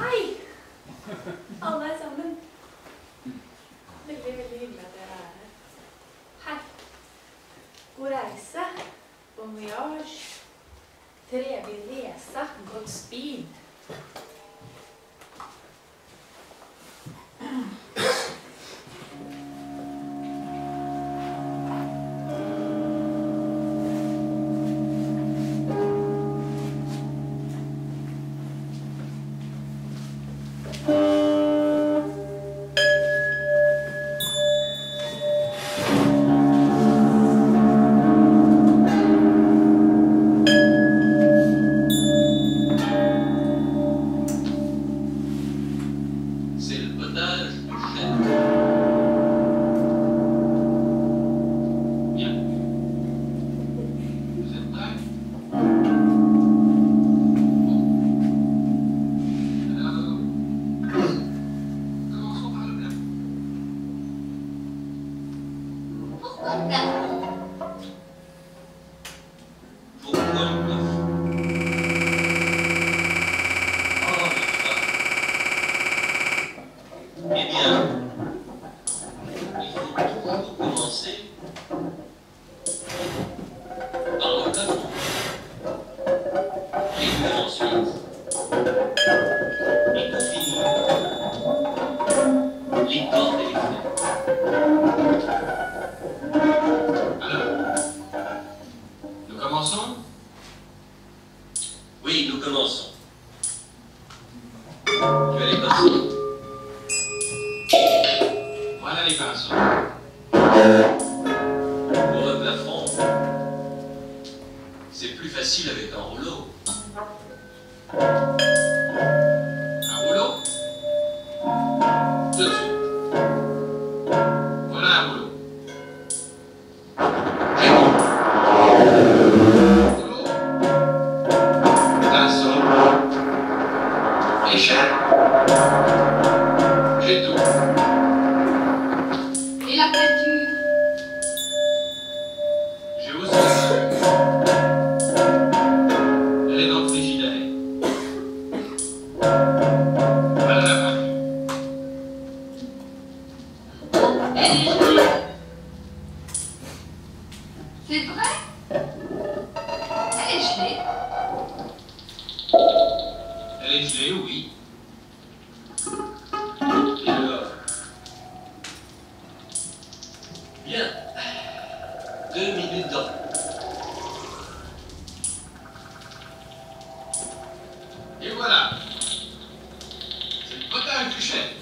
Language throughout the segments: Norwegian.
Hei! Alle er sammen. Veldig, veldig hyggelig at dere er her. Hei. God reise. Bon voyage. Trevlig lese. Godt speed. action.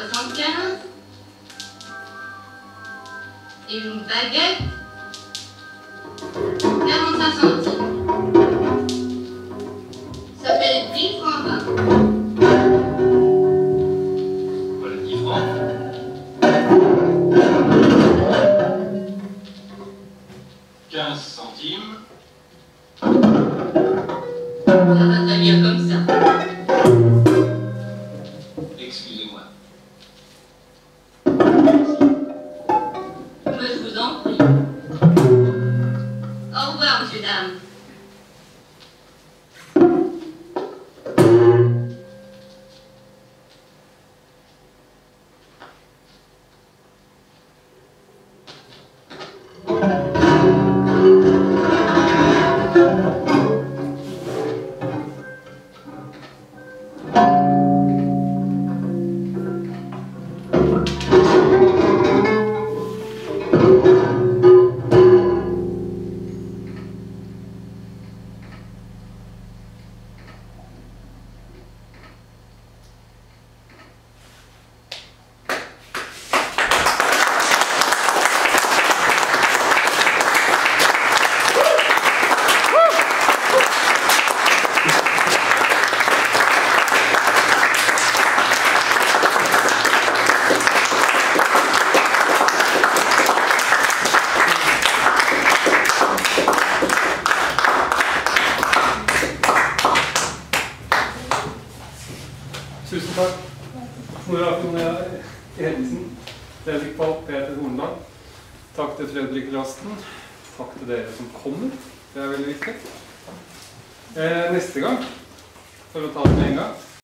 75 et une baguette 45 centimes.